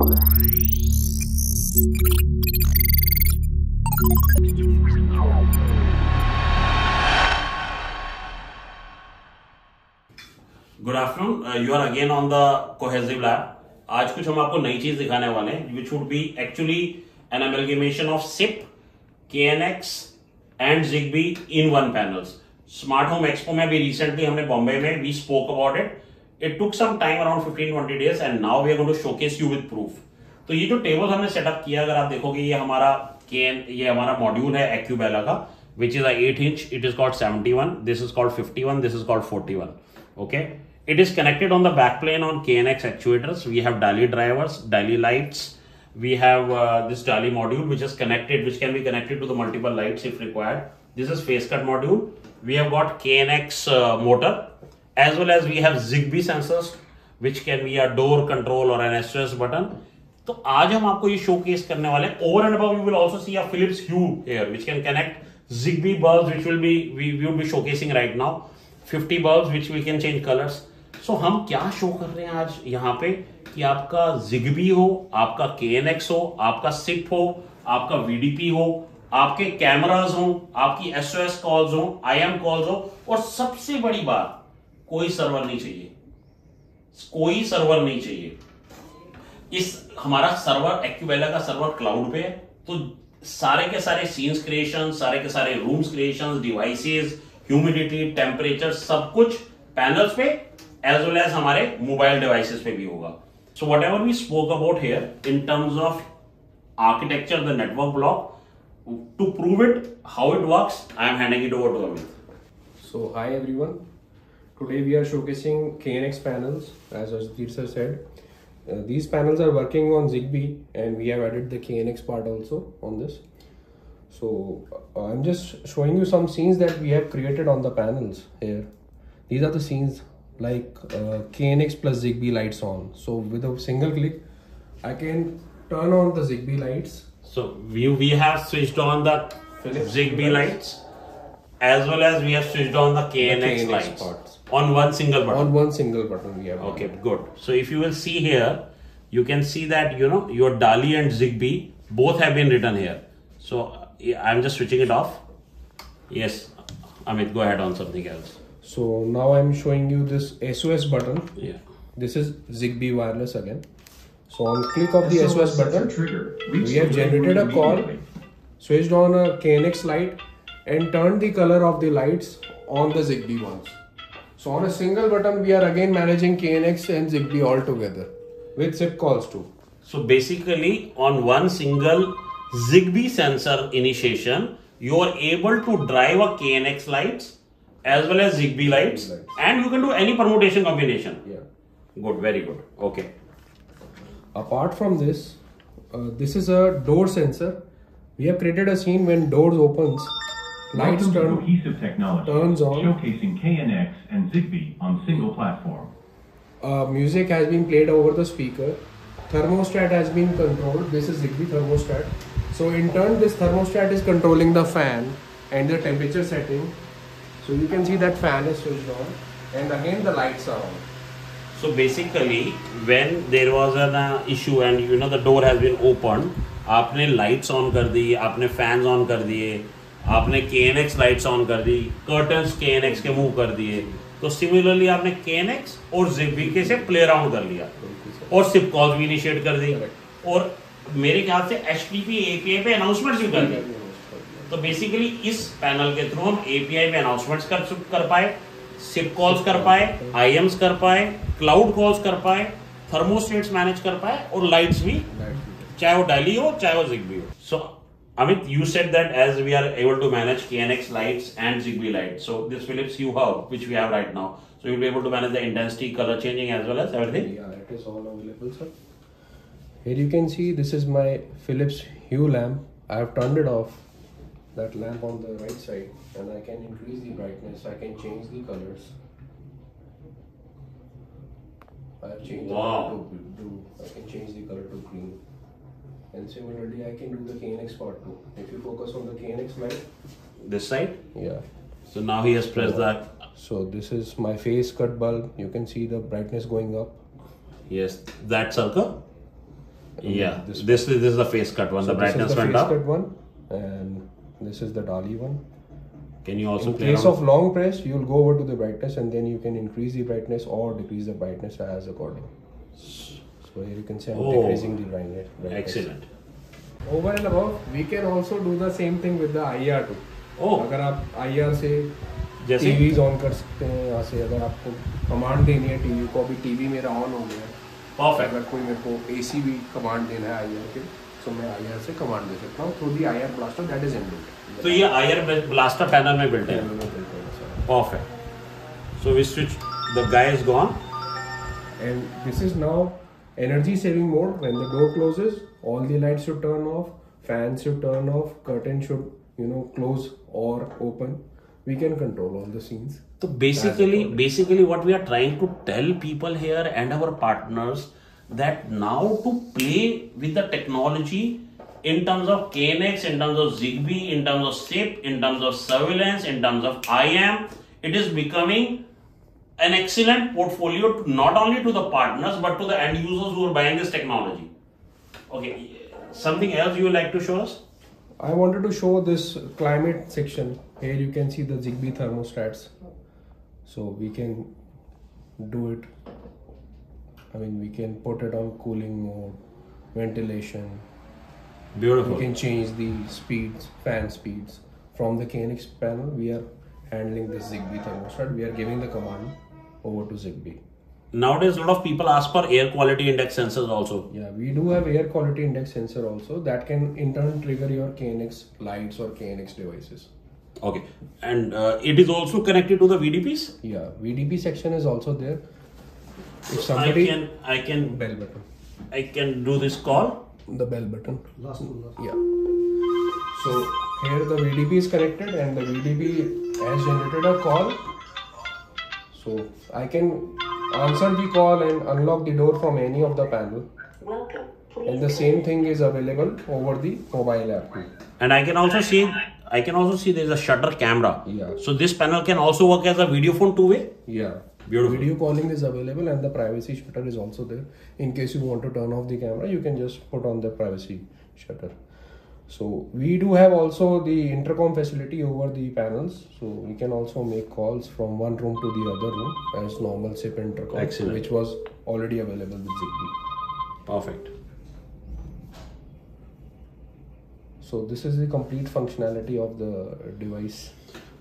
Good afternoon you are again on the cohesive lab आज कुछ हम आपको नई चीज़ दिखाने वाले हैं which would be actually an amalgamation of SIP K N X and Zigbee in one panels smart home expo में भी रिसेंटली हमने बॉम्बे में we spoke about it it took some time around 15-20 days and now we are going to showcase you with proof तो ये जो table हमने setup किया अगर आप देखोगे ये हमारा केन ये हमारा मॉड्यूल है एक्यूबेला का which is a 8 inch it is called 71 this is called 51 this is called 41 okay? It is connected on the back plane on knx actuators. We have dali drivers dali lights. We have uh, this dali module which is connected which can be connected to the multiple lights if required. This is phase cut module. We have got knx uh, motor. As well as we have zigbee sensors which can be a door control or an sos button तो आज हम आपको ये showcase करने वाले over and above you will also see a Philips Hue here which can connect Zigbee bulbs which will be we, we will be showcasing right now 50 bulbs which we can change colors so हम क्या show कर रहे हैं आज यहाँ पे कि आपका Zigbee हो आपका KNX हो आपका SIP हो आपका VDP हो आपके कैमराज हो आपकी SOS कॉल्स हो IM कॉल्स हो और सबसे बड़ी बात कोई सर्वर नहीं चाहिए। कोई सर्वर नहीं चाहिए। इस हमारा सर्वर एक्यूबेला का सर्वर क्लाउड पे है तो सारे के सारे सीन्स क्रिएशन सारे के सारे rooms creation devices humidity temperature सब कुछ पैनल्स पे एज वेल एज हमारे मोबाइल डिवाइसेस पे भी होगा। So whatever we spoke about here in terms of architecture the network block to prove it, how it works, i am handing it over to amit. So, hi everyone. Today we are showcasing KNX panels as Ashdhir sir said. Uh, these panels are working on Zigbee and we have added the KNX part also on this. So uh, I'm just showing you some scenes that we have created on the panels here. These are the scenes like uh, KNX plus Zigbee lights on. So with a single click I can turn on the Zigbee lights so we we have switched on the Philips zigbee lights as well as we have switched on the knx, KNX lights parts. on one single button on one single button we have Okay, good. So if you will see here, you can see that you know your Dali and Zigbee both have been written here. So I'm just switching it off. Yes, Amit, go ahead on something else. So now I'm showing you this SOS button. Yeah. This is Zigbee wireless again. So on click of the SOS button, trigger. we have generated a call, switched on a KNX light and turned the color of the lights on the Zigbee ones. So on a single button, we are again managing KNX and Zigbee all together with SIP calls too. So basically, on one single Zigbee sensor initiation, you are able to drive a KNX lights as well as Zigbee lights, Lights. and you can do any permutation combination. Yeah. Good, very good. Okay. Apart from this, uh, this is a door sensor. We have created a scene when doors opens, lights Welcome to turn Cohesive Technology, turns on. showcasing KNX and Zigbee on single platform. uh, music has been played over the speaker thermostat has been controlled this is zigbee thermostat so in turn this thermostat is controlling the fan and the temperature setting so you can see that fan is switched on and again the lights are on So basically, when there was an uh, issue and you know the door has been opened, आपने lights on कर दी, आपने fans on कर दिए, आपने KNX lights on कर दी, curtains KNX के move कर दिए, तो similarly आपने KNX और Zigbee के से play around कर लिया। और SIP calls भी initiate कर दी। और मेरे ख्याल से HTTP API पे announcements भी कर दी। तो बेसिकली इस पैनल के थ्रू हम एपीआई पे अनाउंसमेंट्स कर कर पाए सिप कॉल्स कर पाए आईएम्स कर पाए क्लाउड कॉल्स कर पाए थर्मोस्टेट्स मैनेज कर पाए और लाइट्स भी चाहे वो डायली हो चाहे वो जिग्बी हो। सो Amit, you said that as we are able to manage KNX lights and Zigbee lights, so this Philips Hue Hub, which we have right now, so you'll be able to manage the intensity, color changing as well as everything? Yeah, it is all available, sir. Here you can see this is my Philips Hue lamp. I have turned it off, that lamp on the right side, and I can increase the brightness, I can change the colors. I have changed wow. the color to blue, I can change the color to green and similarly i can do the knx part too. If you focus on the knx light this side? Yeah. So now he has pressed that. So this is my phase cut bulb. You can see the brightness going up. Yes. That circle? Yeah, This this, is this is the phase cut one. So the this is the face up. cut one, and this is the Dali one. Can you also In play case around? of long press, you'll go over to the brightness, and then you can increase the brightness or decrease the brightness as according. So here you can see I'm Oh. decreasing the brightness. brightness. Excellent. Over and above, we can also do the same thing with the IR too. Oh, अगर आप IR से जैसे TVs on कर सकते हैं यहाँ से अगर आपको कमांड देनी है टीवी को अभी टीवी मेरा ऑन हो गया है perfect. अगर कोई मेरे को एसी भी कमांड देना है आई के तो मैं आई से कमांड दे सकता हूँ through the I R blaster that is inbuilt तो ये आयर ब्लास्टर पैनल में बिल्ट है Perfect. So we switch. The guy is gone. and this is now energy saving mode when the door closes all the lights should turn off fans should turn off curtain should you know close or open. We can control all the scenes. So basically, basically, what we are trying to tell people here and our partners that now to play with the technology in terms of KNX, in terms of Zigbee, in terms of SIP, in terms of surveillance, in terms of IAM, it is becoming an excellent portfolio to not only to the partners but to the end users who are buying this technology. Okay, something else you would like to show us? I wanted to show this climate section. Here you can see the Zigbee thermostats. So we can do it. I mean, we can put it on cooling mode, ventilation. Beautiful. We can change the speeds, fan speeds. From the KNX panel, we are handling this Zigbee thermostat. We are giving the command over to Zigbee. Nowadays, a lot of people ask for air quality index sensors also. Yeah, we do have air quality index sensor also that can in turn trigger your KNX lights or KNX devices. Okay, and uh, it is also connected to the VDPs. Yeah, VDP section is also there. If I somebody can I can bell button, I can do this call. the bell button. Last one. Yeah. So here the VDP is connected and the VDP has generated a call. So I can answer the call and unlock the door from any of the panel. Welcome. And the same thing is available over the mobile app. And I can also see I can also see there is a shutter camera. Yeah. So this panel can also work as a video phone two way. Yeah. Beautiful. Video calling is available and the privacy shutter is also there. In case you want to turn off the camera, you can just put on the privacy shutter. So we do have also the intercom facility over the panels. So we can also make calls from one room to the other room as normal SIP intercom, Excellent. which was already available with Zigbee. Perfect. So this is the complete functionality of the device.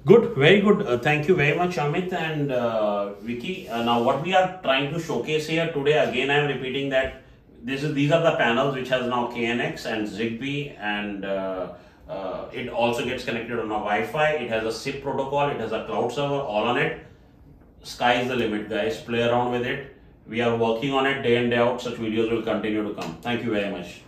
Good, very good. Uh, thank you very much, Amit and uh, Vicky. Uh, now, what we are trying to showcase here today, again, I am repeating that this is these are the panels which has now KNX and Zigbee, and uh, uh, it also gets connected on a Wi-Fi. It has a SIP protocol. It has a cloud server all on it. Sky is the limit, guys. Play around with it. We are working on it day in day out. Such videos will continue to come. Thank you very much.